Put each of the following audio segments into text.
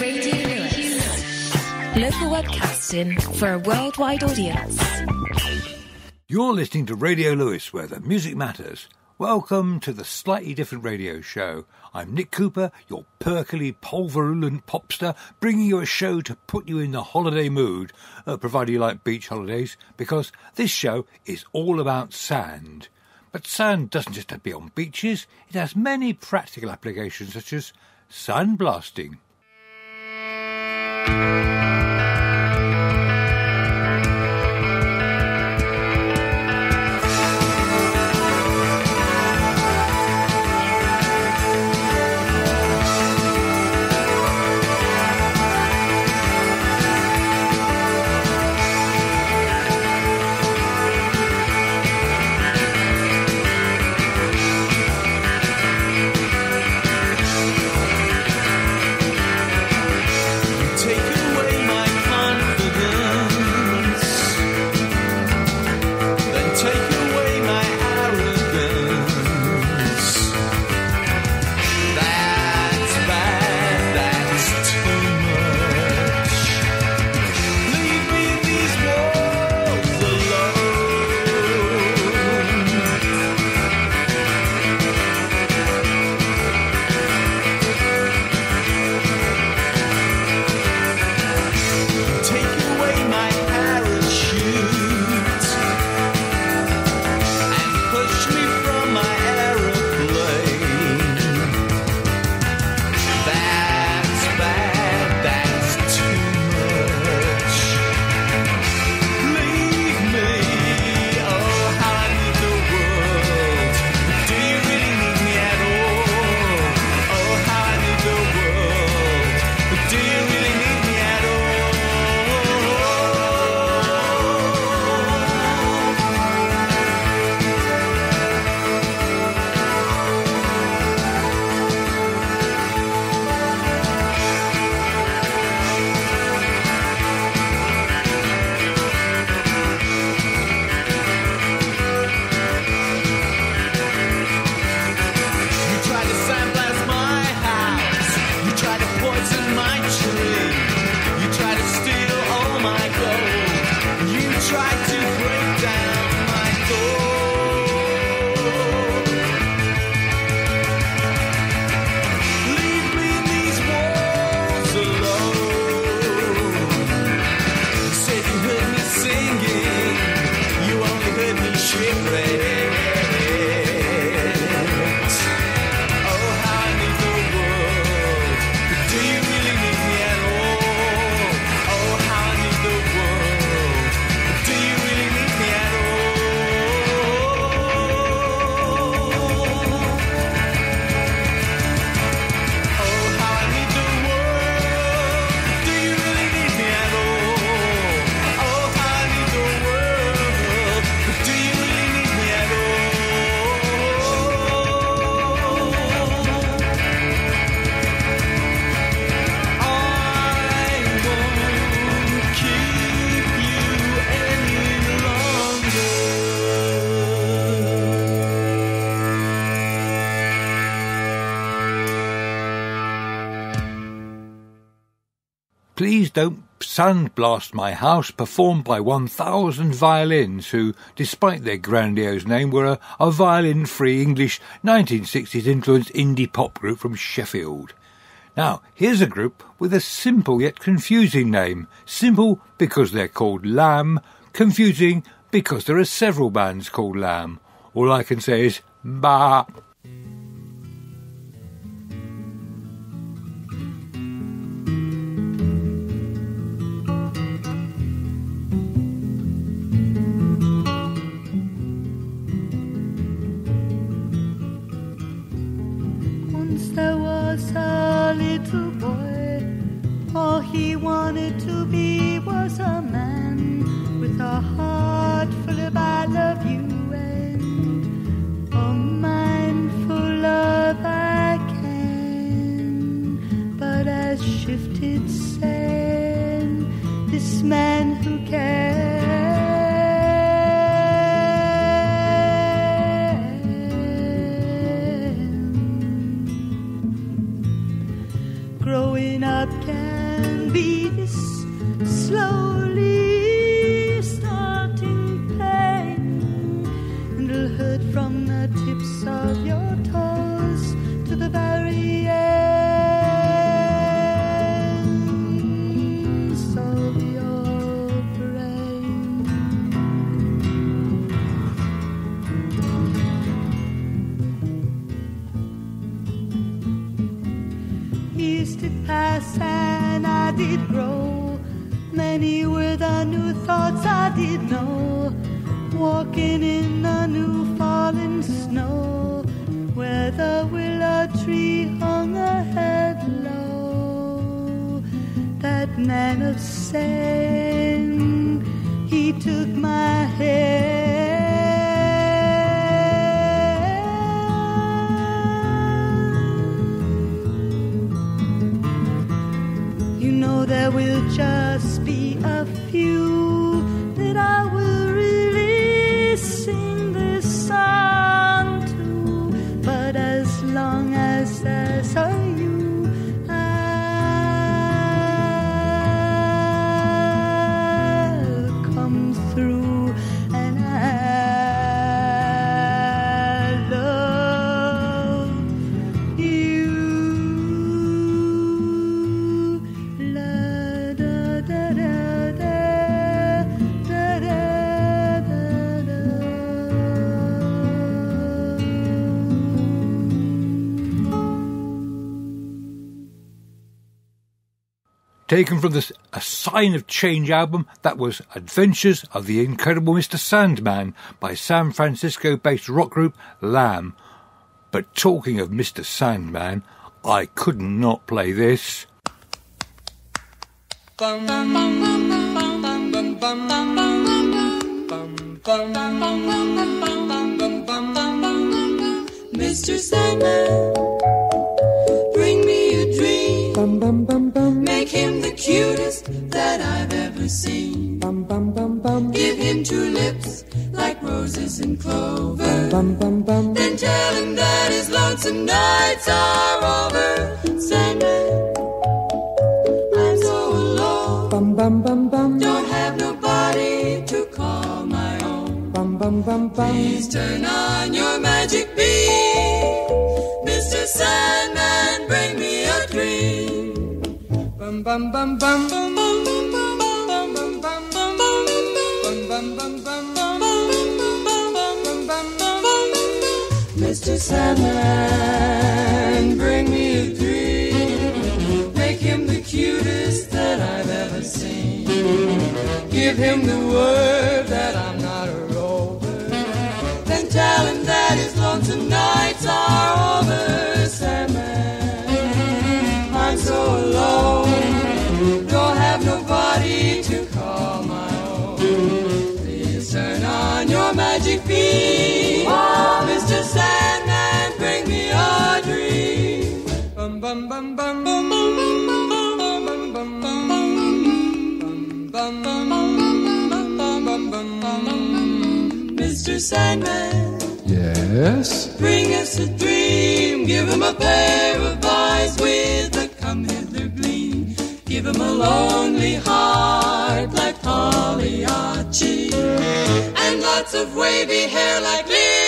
Radio Lewes. Local webcasting for a worldwide audience. You're listening to Radio Lewes, where the music matters. Welcome to the slightly different radio show. I'm Nick Cooper, your perkily pulverulent popster, bringing you a show to put you in the holiday mood, uh, provided you like beach holidays, because this show is all about sand. But sand doesn't just have to be on beaches, it has many practical applications such as sandblasting. Take Please don't sandblast my house, performed by 1,000 violins who, despite their grandiose name, were a, a violin free English 1960s influenced indie pop group from Sheffield. Now, here's a group with a simple yet confusing name. Simple because they're called Lamb, confusing because there are several bands called Lamb. All I can say is, bah. Once there was a little boy, all he wanted to be was a man with a heart full of I love you and a mind full of I can. But as shifted sand, this man who can Walking in the new fallen snow, where the willow tree hung a head low. That man of sin, he took my hand. Taken from the A Sign of Change album, that was Adventures of the Incredible Mr. Sandman by San Francisco based rock group Lamb. But talking of Mr. Sandman, I could not play this. Mr. Sandman, bring me a dream. Make him the cutest that I've ever seen. Bum, bum, bum, bum. Give him two lips like roses and clover. Bum, bum, bum, Then tell him that his lonesome nights are over. Sandman, I'm so alone. Don't have nobody to call my own. Please turn on your magic beam. Mr. Sandman, Mr. Sandman, bring me a dream. Make him the cutest that I've ever seen. Give him the word that I'm not a rover. Then tell him that his lonesome nights are over. Mr. Sandman, Yes? bring us a dream. Give him a pair of eyes with a come hither gleam. Give him a lonely heart like Pagliacci. And lots of wavy hair like Liberace.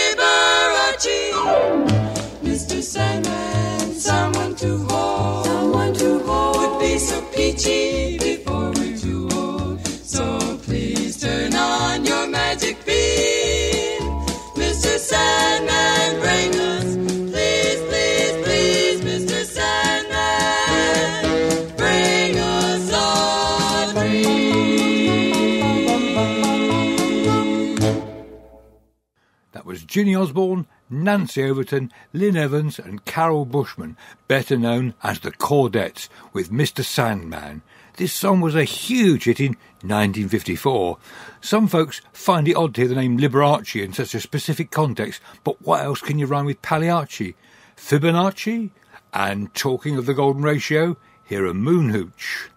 Jinny Osborn, Nancy Overton, Lynn Evans, and Carol Buschmann, better known as the Chordettes, with Mr. Sandman. This song was a huge hit in 1954. Some folks find it odd to hear the name Liberace in such a specific context, but what else can you rhyme with Pagliacci? Fibonacci? And talking of the golden ratio, here are Moon Hooch.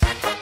Moon Hooch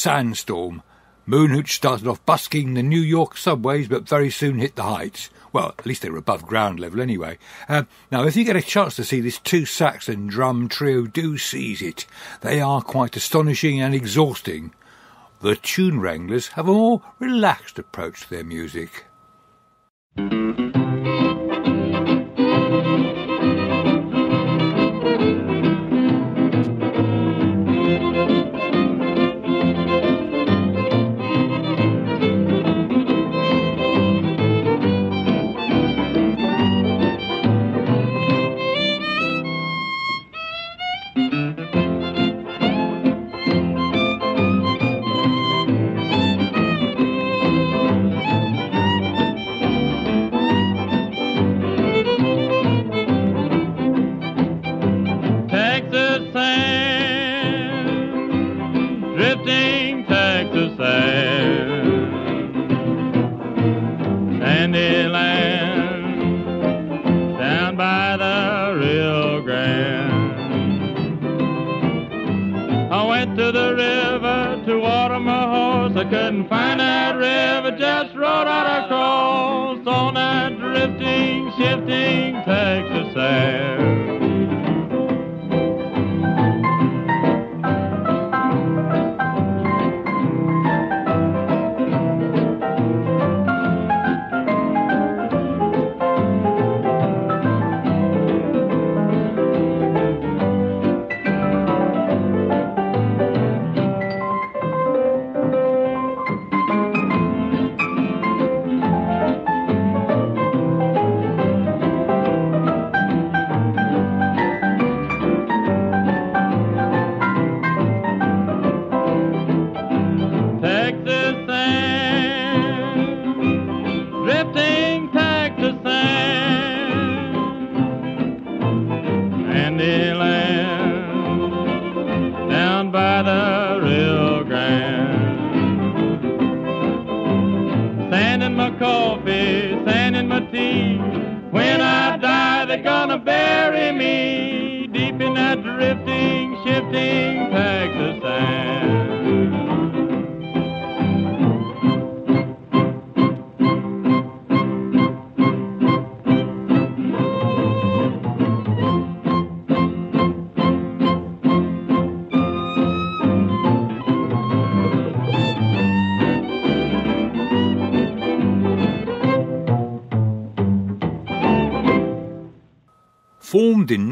Sandstorm. Moon Hooch started off busking the New York subways, but very soon hit the heights. Well, at least they were above ground level anyway. Uh, now, if you get a chance to see this two sax and drum trio, do seize it. They are quite astonishing and exhausting. The Tune Wranglers have a more relaxed approach to their music. By the Rio Grande. I went to the river to water my horse. I couldn't find that river, just rode out across on that drifting, shifting Texas sand.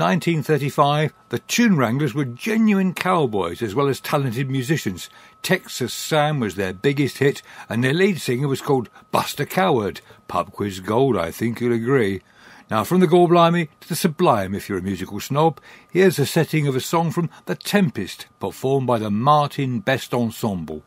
1935, the Tune Wranglers were genuine cowboys as well as talented musicians. Texas Sand was their biggest hit, and their lead singer was called Buster Coward. Pub quiz gold, I think you'll agree. Now, from the Gorblimey to the Sublime, if you're a musical snob, here's a setting of a song from The Tempest, performed by the Martin Best Ensemble.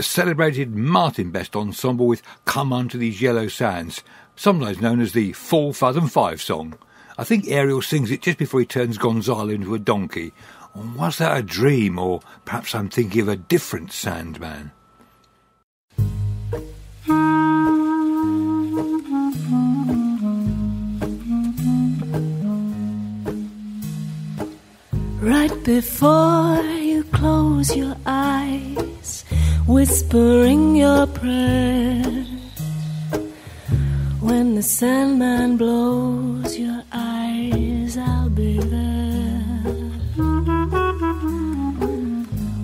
The celebrated Martin Best Ensemble with Come Unto These Yellow Sands, sometimes known as the Full Fathom Five song. I think Ariel sings it just before he turns Gonzalo into a donkey. Was that a dream, or perhaps I'm thinking of a different Sandman? Right before you close your eyes, whispering your prayers. When the Sandman blows your eyes, I'll be there.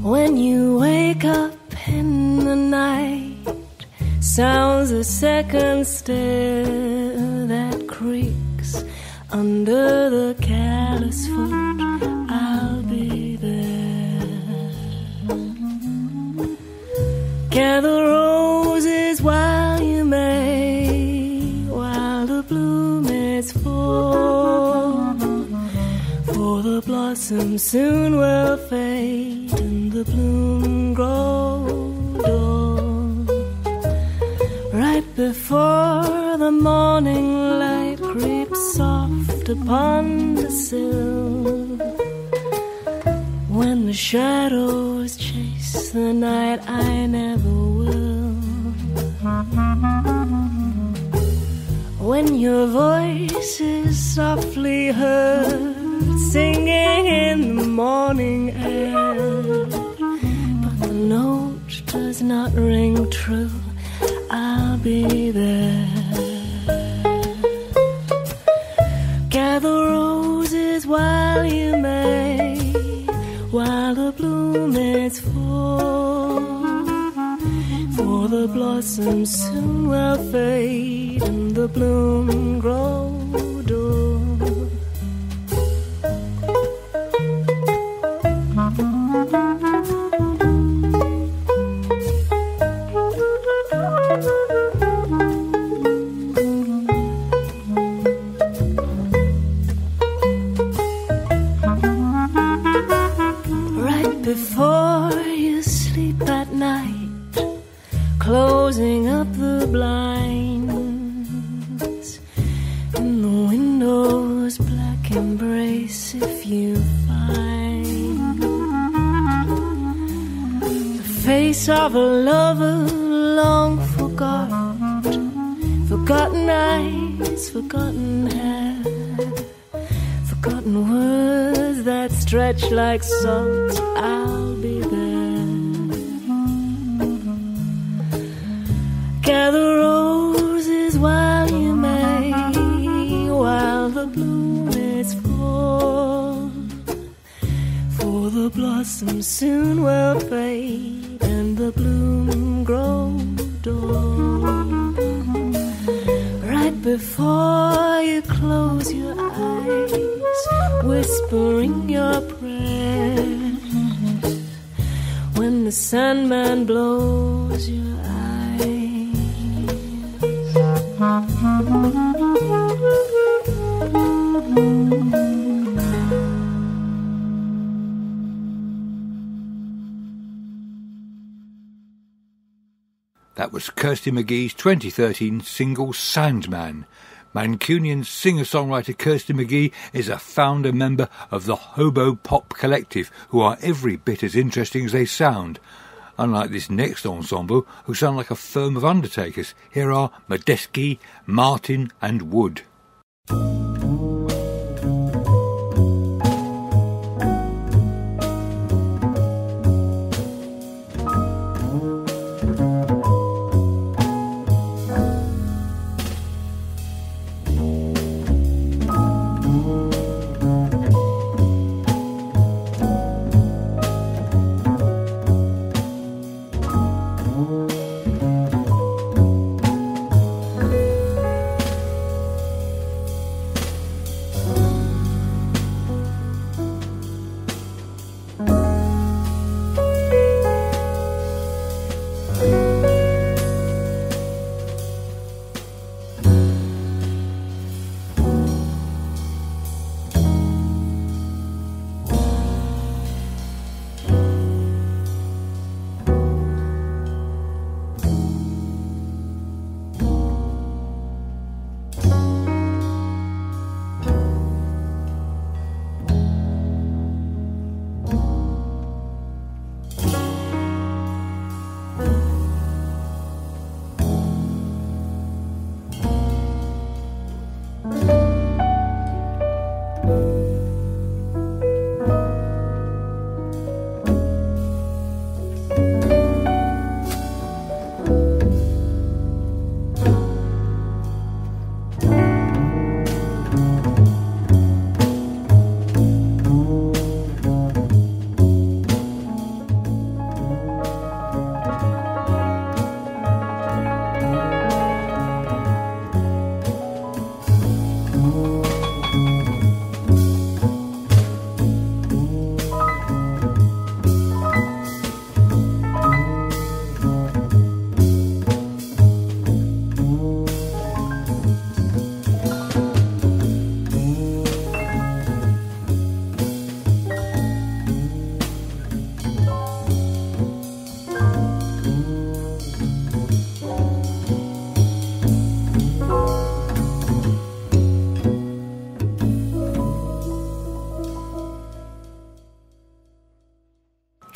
When you wake up in the night, sounds a second stair soon will fade and the bloom grow dull. Right before the morning light creeps soft upon the sill. When the shadows chase the night, I never will. When your voice is softly heard, singing in the morning air, but the note does not ring true, I'll be there. Gather roses while you may, while the bloomers fall. For the blossoms soon will fade and the bloom grow your prayers. When the Sandman blows your eyes. That was Kirsty McGee's 2013 single Sandman. Mancunian singer-songwriter Kirsty McGee is a founder member of the Hobo Pop Collective, who are every bit as interesting as they sound. Unlike this next ensemble, who sound like a firm of undertakers, here are Medeski, Martin and Wood.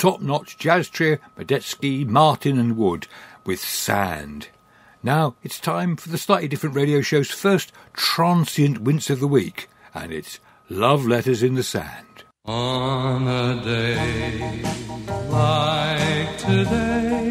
Top-notch jazz trio Medeski, Martin and Wood with Sand. Now it's time for the slightly different radio show's first transient wince of the week, and it's Love Letters in the Sand. On a day like today,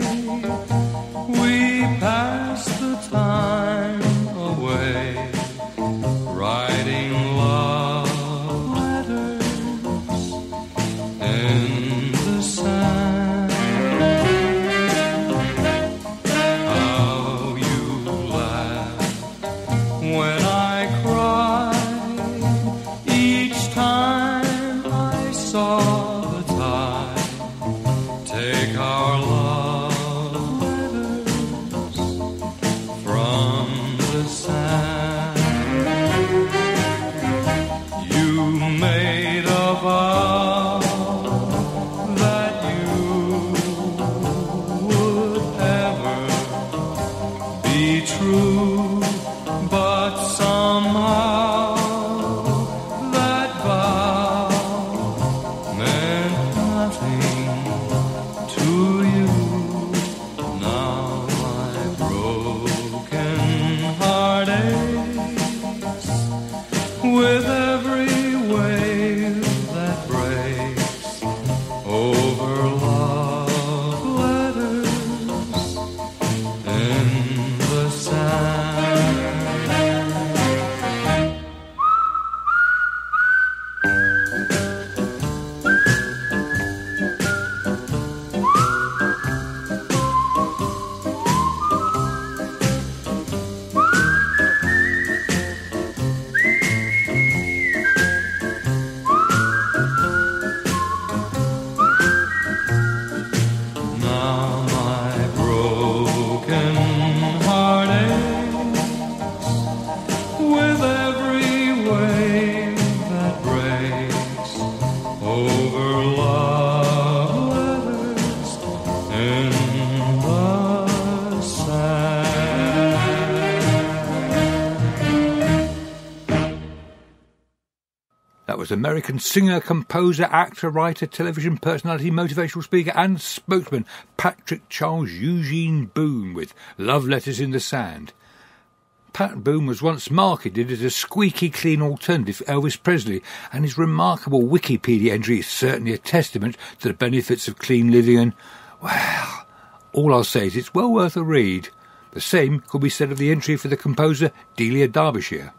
American singer, composer, actor, writer, television personality, motivational speaker, and spokesman Patrick Charles Eugene Boone with Love Letters in the Sand. Pat Boone was once marketed as a squeaky clean alternative for Elvis Presley, and his remarkable Wikipedia entry is certainly a testament to the benefits of clean living and, well, all I'll say is it's well worth a read. The same could be said of the entry for the composer Delia Derbyshire.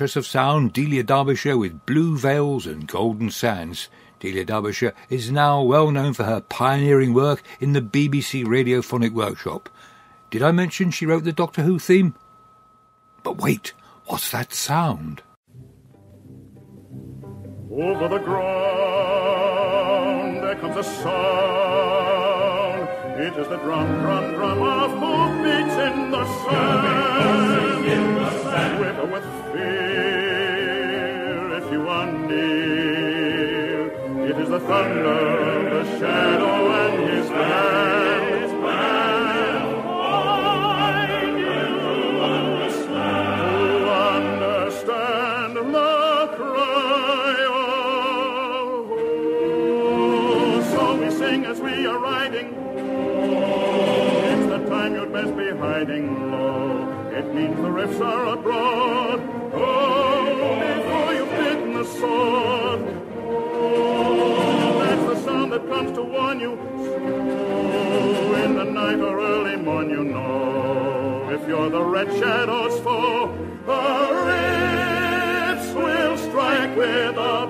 Of sound, Delia Derbyshire, with Blue Veils and Golden Sands. Delia Derbyshire is now well known for her pioneering work in the BBC Radiophonic Workshop. Did I mention she wrote the Doctor Who theme? But wait, what's that sound? Over the ground there comes a sound. It is the drum, drum, drum of hoofbeats in the sand. Quiver with fear if you are near. It is the thunder the shadow and his sing as we are riding. It's the time you'd best be hiding low. It means the riffs are abroad. Oh, before you've bitten the sword. Oh, that's the sound that comes to warn you. So in the night or early morn, you know. If you're the red shadow's foe, the riffs will strike with a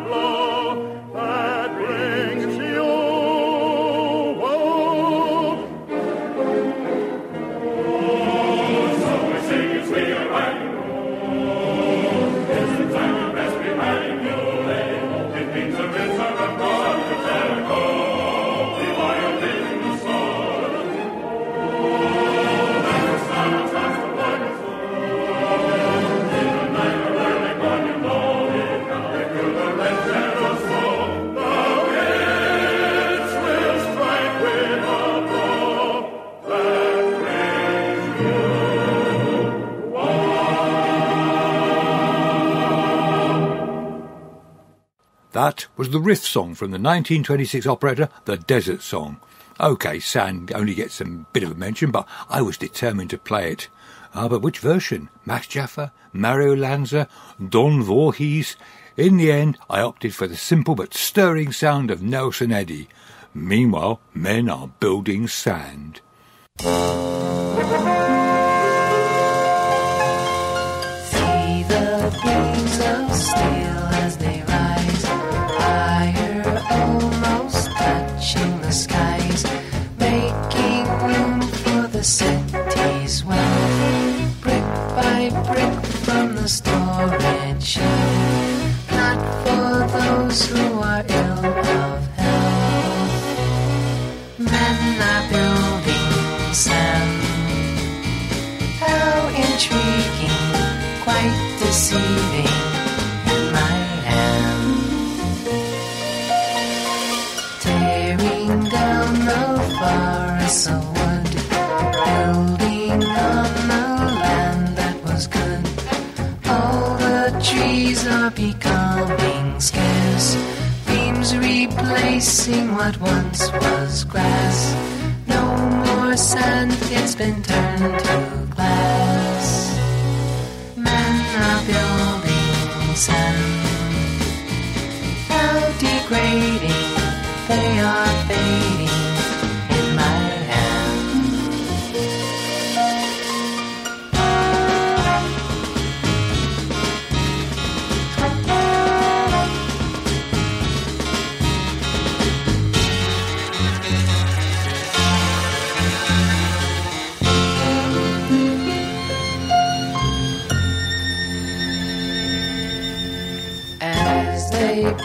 That was the riff song from the 1926 operetta The Desert Song. OK, Sand only gets a bit of a mention, but I was determined to play it. Ah, but which version? Max Jaffa? Mario Lanza? Don Voorhees? In the end, I opted for the simple but stirring sound of Nelson Eddy. Meanwhile, men are building sand. See the of steel those replacing what once was grass. No more sand, it's been turned to glass. Men are building sand. How degrading,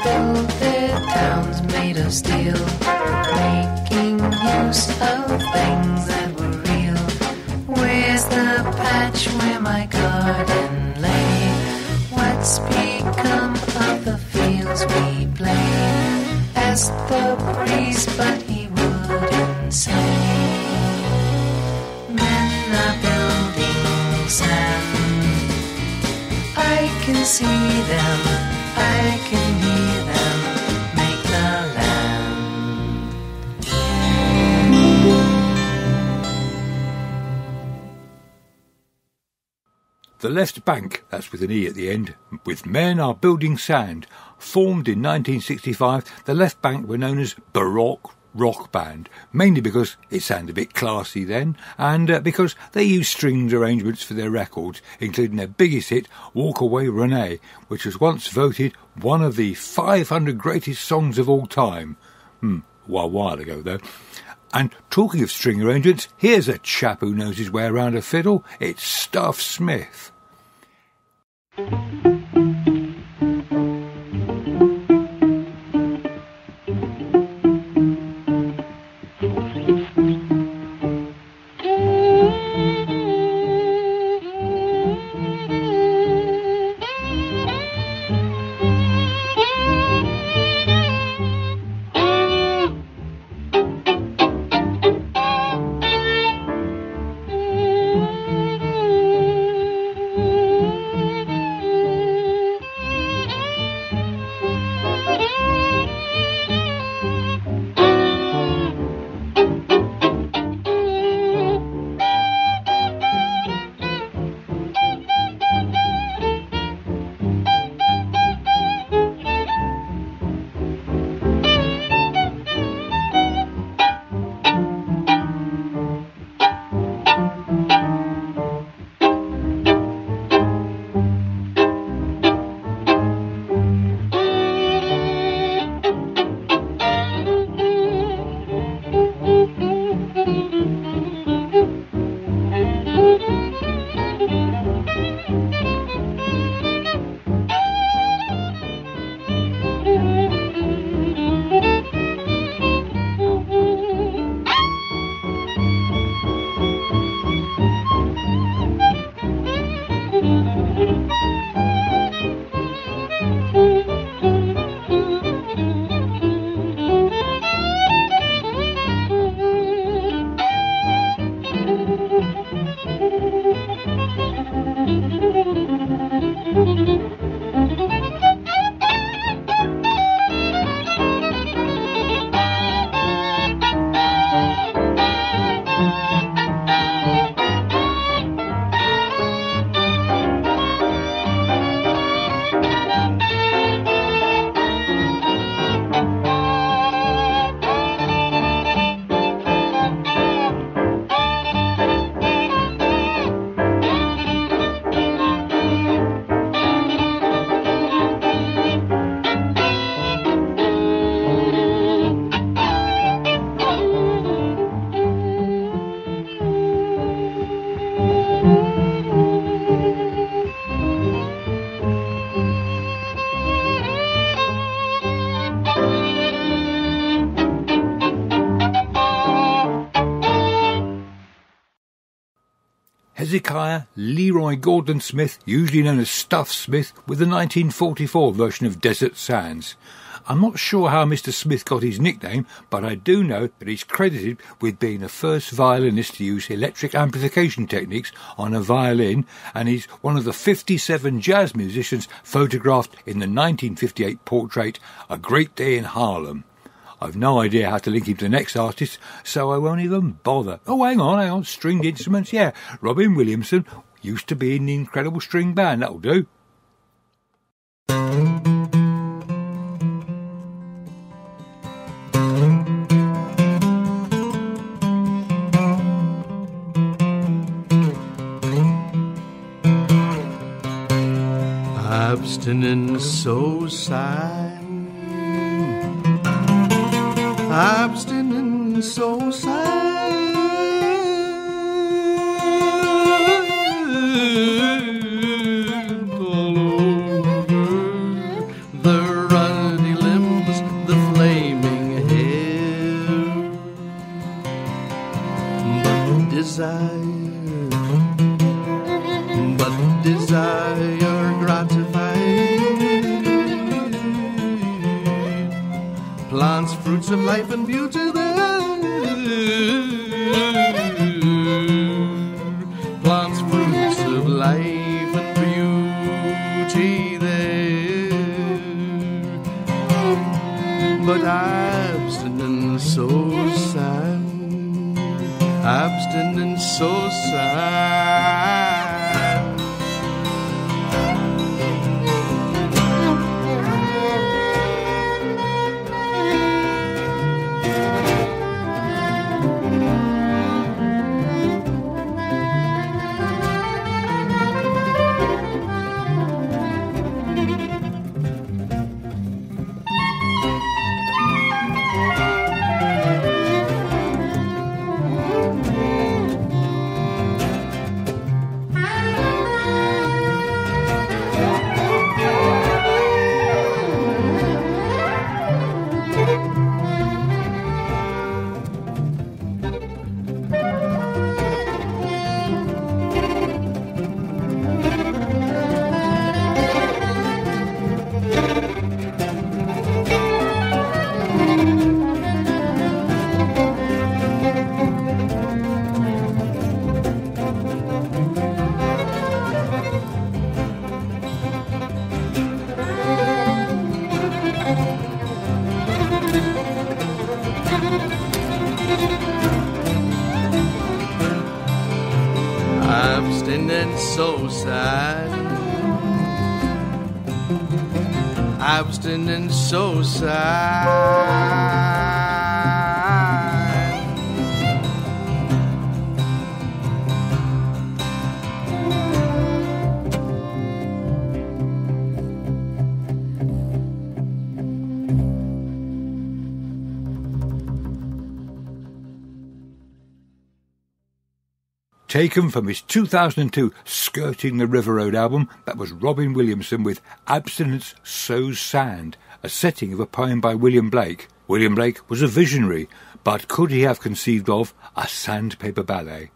they towns made of steel, making use of things that were real. Where's the patch where my garden lay? What's become of the fields we played? Asked the priest, but he wouldn't say. Men are building sand. I can see them, I can hear Left Banke, that's with an E at the end, with men are building sand. Formed in 1965, the Left Banke were known as Baroque rock band, mainly because it sounded a bit classy then, and uh, because they used strings arrangements for their records, including their biggest hit, Walk Away Renee, which was once voted one of the 500 greatest songs of all time. Hmm, well, a while ago though. And talking of string arrangements, here's a chap who knows his way around a fiddle. It's Stuff Smith. Hezekiah Leroy Gordon Smith, usually known as Stuff Smith, with the 1944 version of Desert Sands. I'm not sure how Mr. Smith got his nickname, but I do know that he's credited with being the first violinist to use electric amplification techniques on a violin, and he's one of the 57 jazz musicians photographed in the 1958 portrait A Great Day in Harlem. I've no idea how to link him to the next artist, so I won't even bother. Oh, hang on, hang on. Stringed instruments, yeah. Robin Williamson used to be in the Incredible String Band. That'll do. Abstinent so sad. Abstinent so sad. Standing so sad. I'm standing so sad. Taken from his 2002 Skirting the River Road album, that was Robin Williamson with Abstinence Sows Sand, a setting of a poem by William Blake. William Blake was a visionary, but could he have conceived of a sandpaper ballet?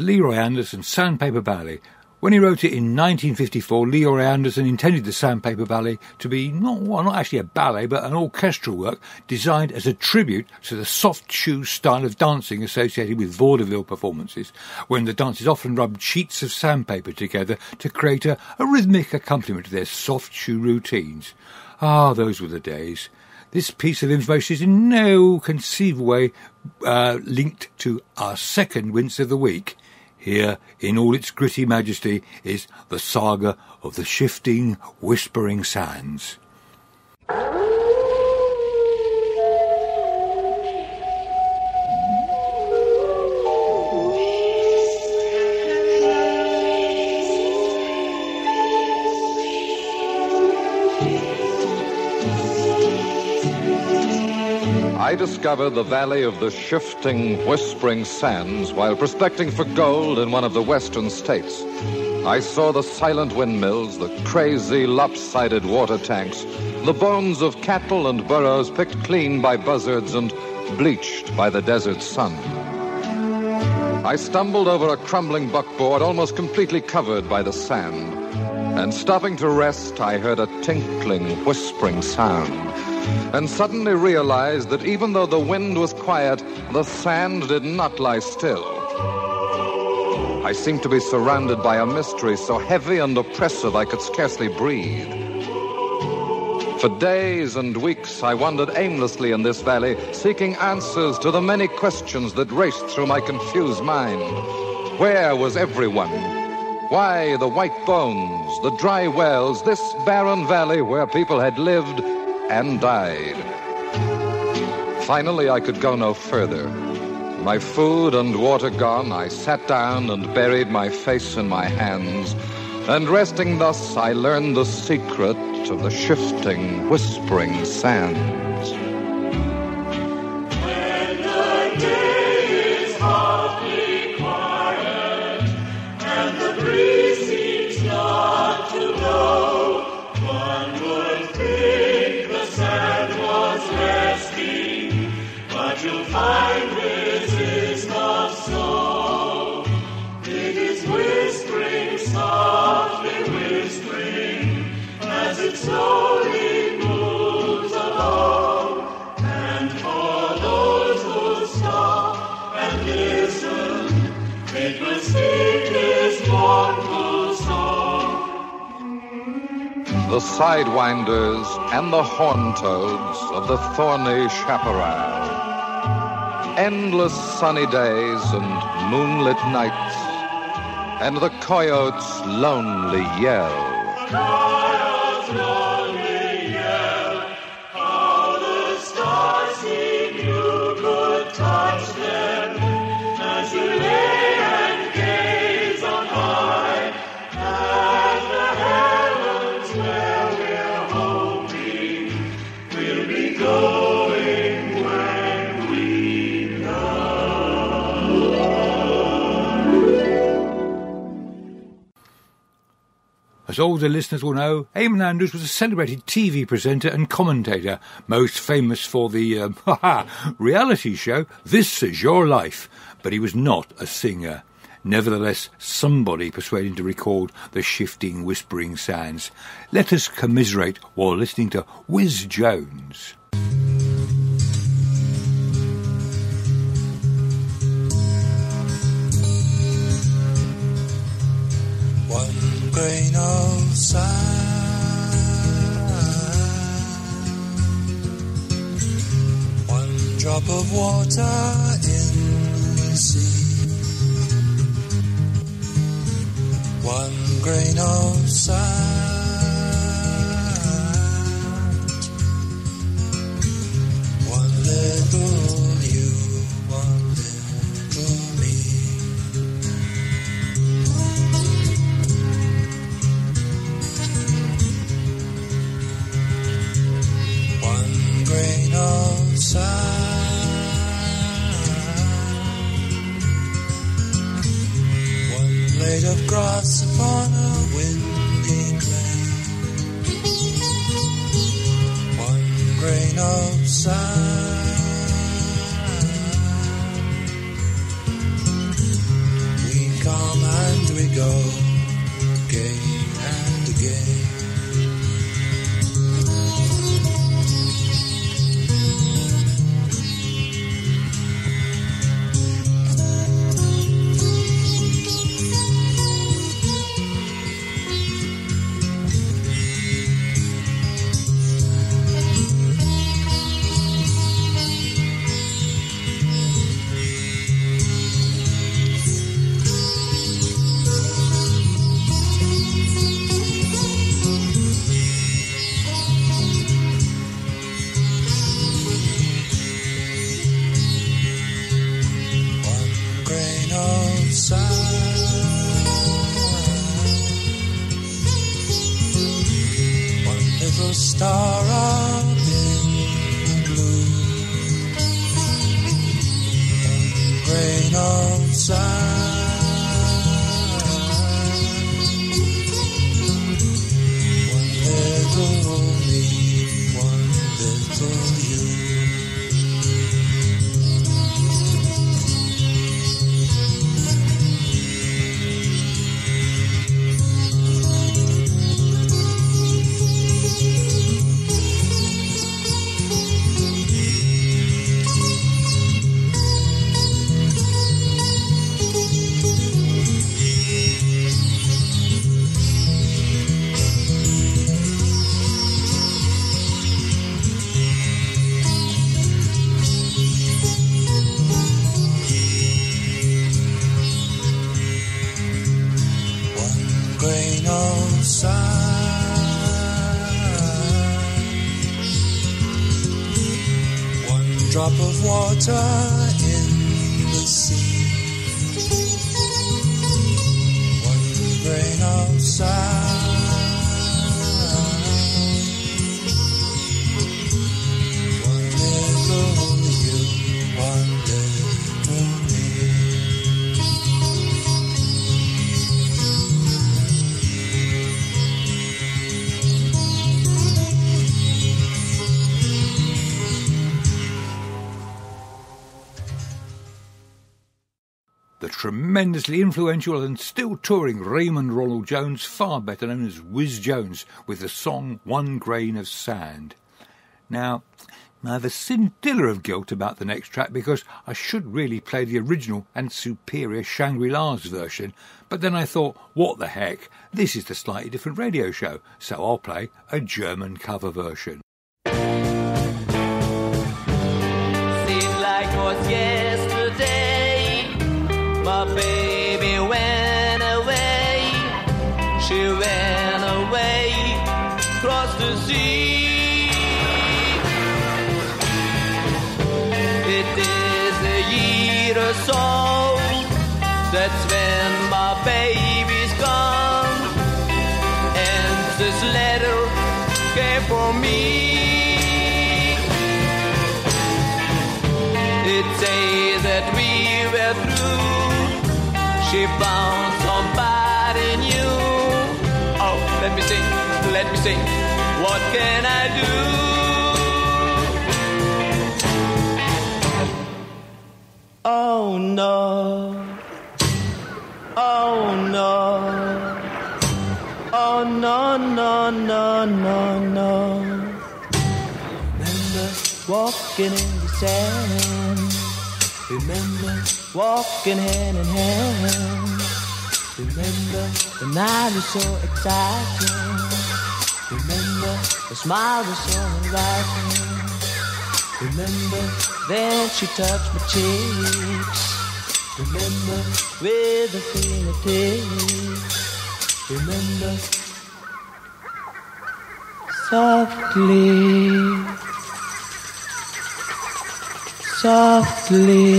Leroy Anderson's Sandpaper Ballet. When he wrote it in 1954, Leroy Anderson intended the Sandpaper Ballet to be not, well, not actually a ballet, but an orchestral work designed as a tribute to the soft shoe style of dancing associated with vaudeville performances, when the dancers often rubbed sheets of sandpaper together to create a, a rhythmic accompaniment to their soft shoe routines. Ah, those were the days. This piece of information is in no conceivable way uh, linked to our second wince of the week. Here, in all its gritty majesty, is the saga of the shifting, whispering sands. I discovered the valley of the shifting, whispering sands while prospecting for gold in one of the western states. I saw the silent windmills, the crazy, lopsided water tanks, the bones of cattle and burros picked clean by buzzards and bleached by the desert sun. I stumbled over a crumbling buckboard almost completely covered by the sand. And stopping to rest, I heard a tinkling, whispering sound. And suddenly realized that even though the wind was quiet, the sand did not lie still. I seemed to be surrounded by a mystery so heavy and oppressive I could scarcely breathe. For days and weeks, I wandered aimlessly in this valley, seeking answers to the many questions that raced through my confused mind. Where was everyone? Why the white bones, the dry wells, this barren valley where people had lived and died? Finally, I could go no further. My food and water gone, I sat down and buried my face in my hands. And resting thus, I learned the secret of the shifting, whispering sands. The sidewinders and the horn toads of the thorny chaparral. Endless sunny days and moonlit nights, and the coyote's lonely yell. As older listeners will know, Eamon Andrews was a celebrated TV presenter and commentator, most famous for the um, reality show This Is Your Life, but he was not a singer. Nevertheless, somebody persuaded him to record the shifting, whispering sounds. Let us commiserate while listening to Wizz Jones. One grain of sand, one drop of water in the sea, one grain of sand, one little one blade of grass upon a windy clay, one grain of sand. We come and we go, tremendously influential and still touring Raymond Ronald Jones, far better known as Wizz Jones, with the song One Grain of Sand. Now, I have a scintilla of guilt about the next track because I should really play the original and superior Shangri-La's version, but then I thought, what the heck, this is the slightly different radio show, so I'll play a German cover version. Oh no. Oh no. Oh no, no, no, no, no. Remember walking in the sand. Remember walking hand in hand. Remember the night was so exciting. Remember the smile was so inviting. Remember that she touched my cheeks. Remember with a fingertips. Remember softly, softly.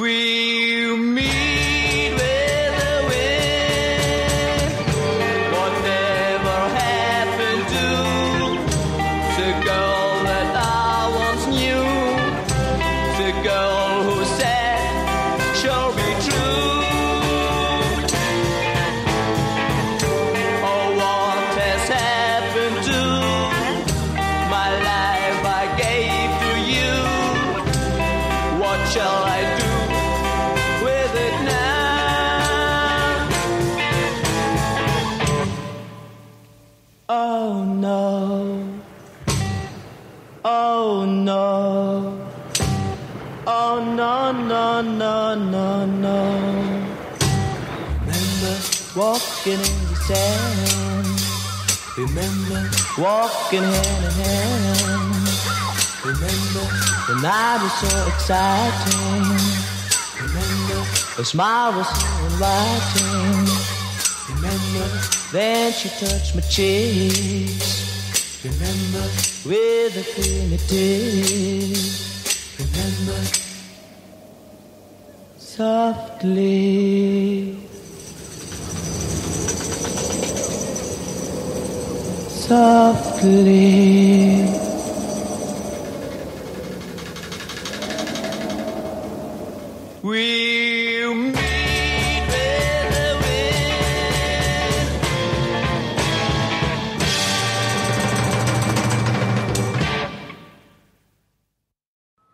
We walking in the sand. Remember walking hand in hand. Remember the night was so exciting. Remember the smile was so inviting. Remember then she touched my cheeks. Remember with a fingertip. Remember softly. Softly. We meet with the wind.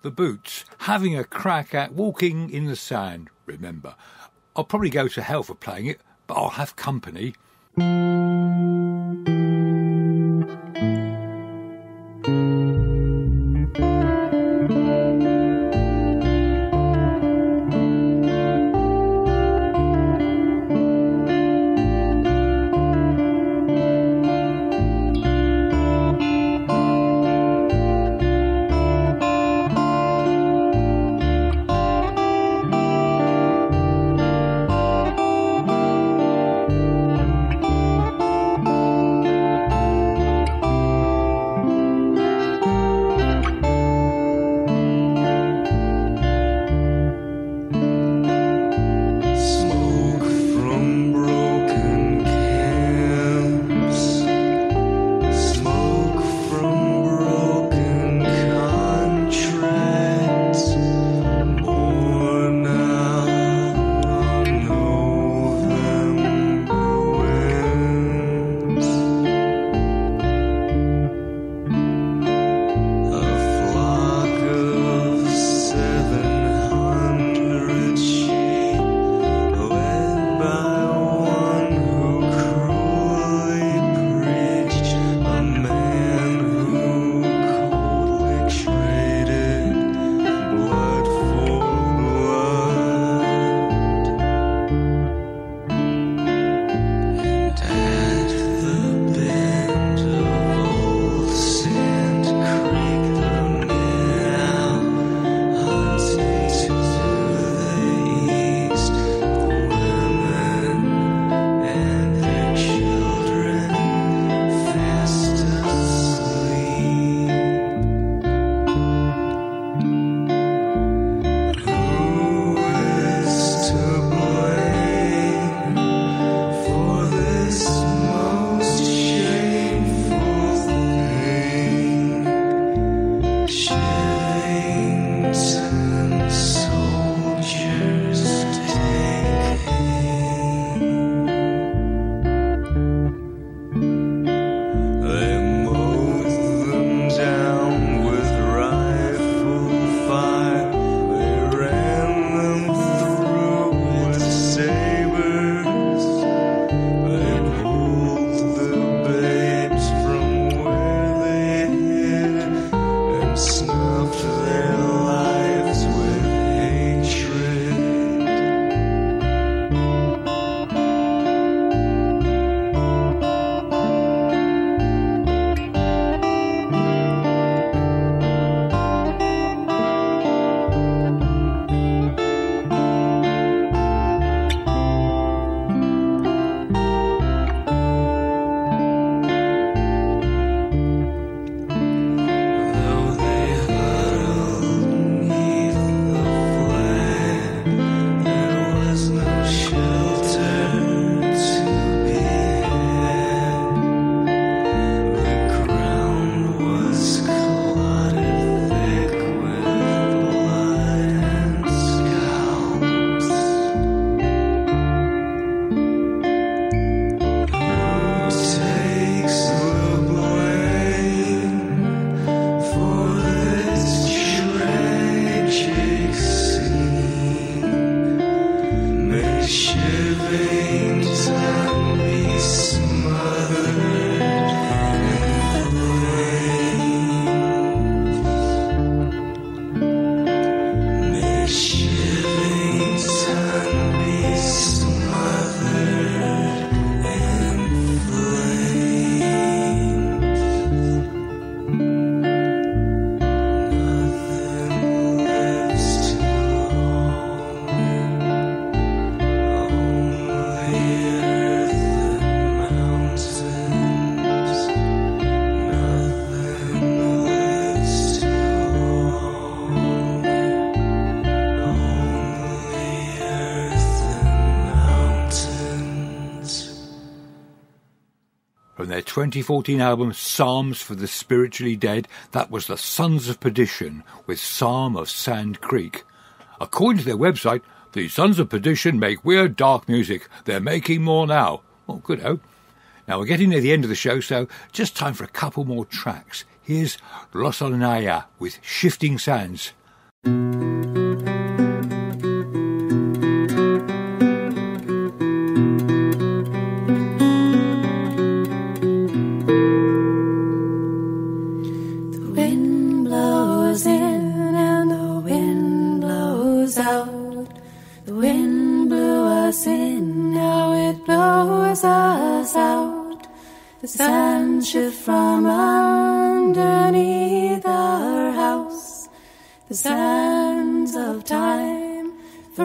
The Boots, having a crack at walking in the sand, remember. I'll probably go to hell for playing it, but I'll have company. Thank you. 2014 album Psalms for the Spiritually Dead, that was the Sons of Perdition with Psalm of Sand Creek. According to their website, the Sons of Perdition make weird dark music. They're making more now. Oh, good hope. Now we're getting near the end of the show, so just time for a couple more tracks. Here's Rusalnaia with Shifting Sands.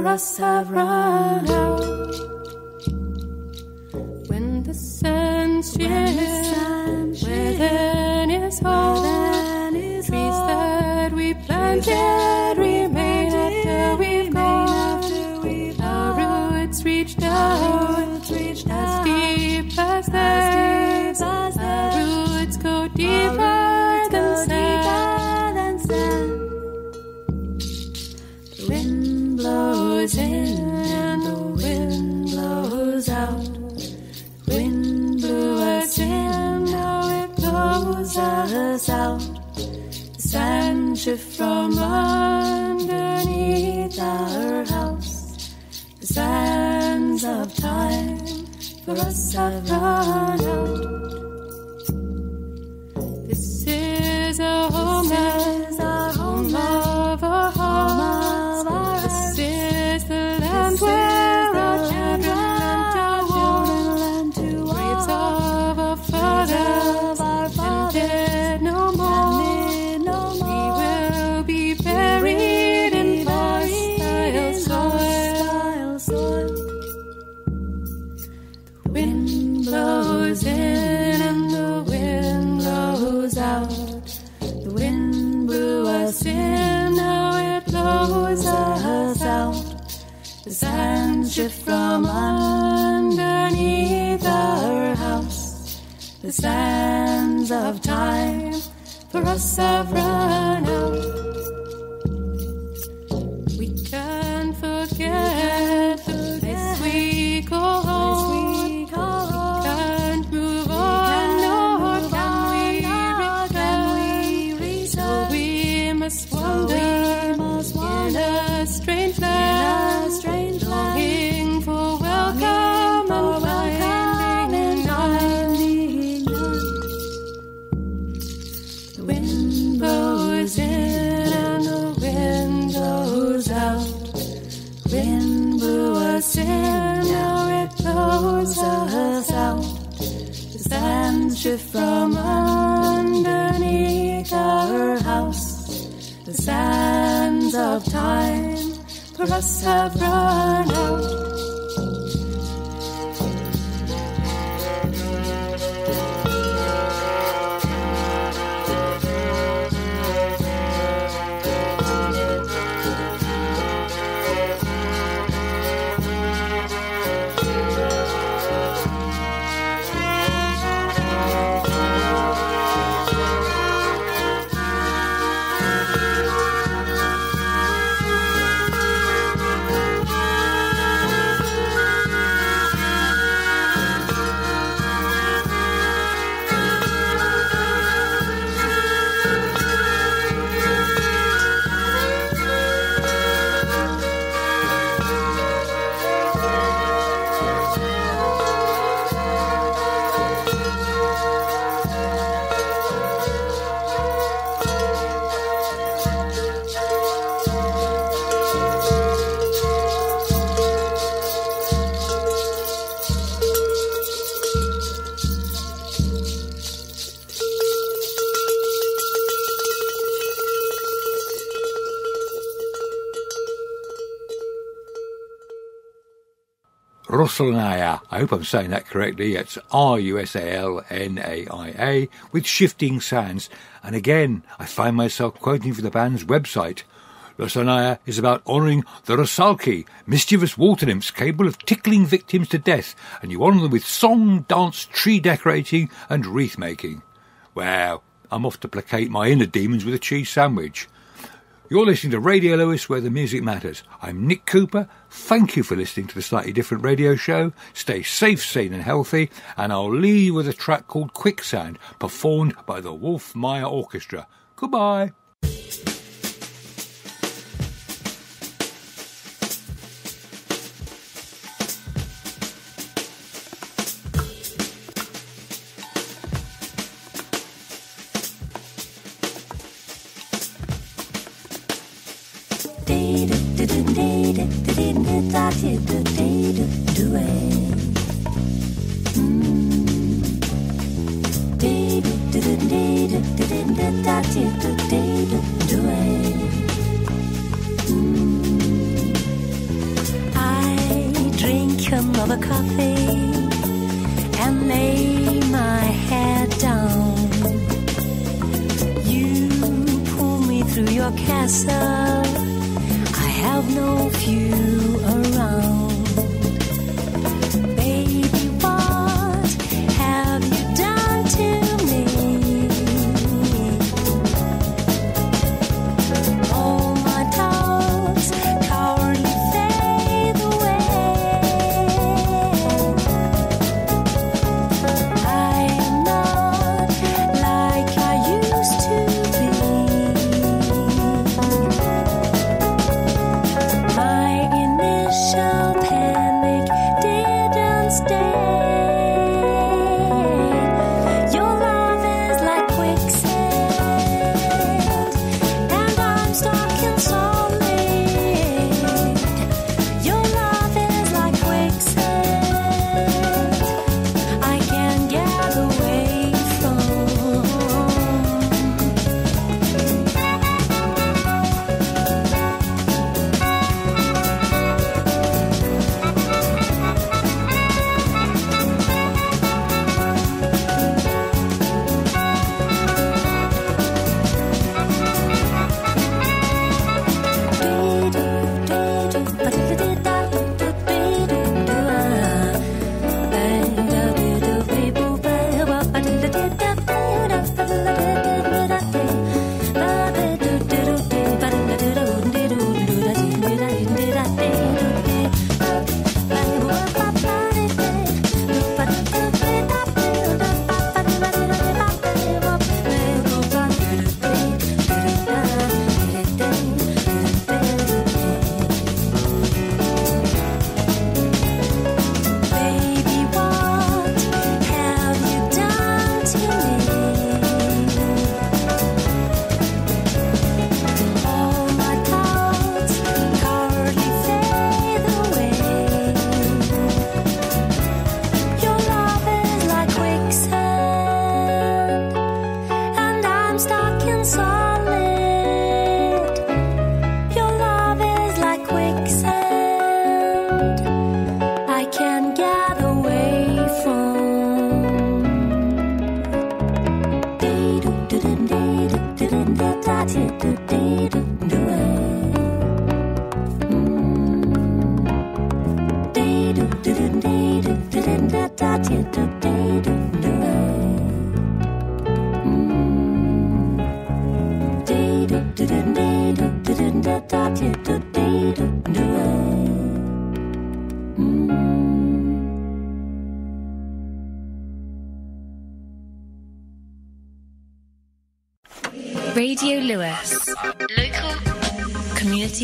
for us have run out. I've done. it from underneath our house. The sands of time for us have run out. Us have run Rusalnaia. I hope I'm saying that correctly. It's R-U-S-A-L-N-A-I-A with shifting sands. And again, I find myself quoting from the band's website. Rusalnaia is about honouring the Rusalki, mischievous water nymphs capable of tickling victims to death, and you honour them with song, dance, tree decorating, and wreath making. Well, I'm off to placate my inner demons with a cheese sandwich. You're listening to Radio Lewes, where the music matters. I'm Nick Cooper. Thank you for listening to the slightly different radio show. Stay safe, sane, and healthy. And I'll leave you with a track called Quicksand, performed by the Wolf Meyer Orchestra. Goodbye.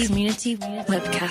Community webcasting.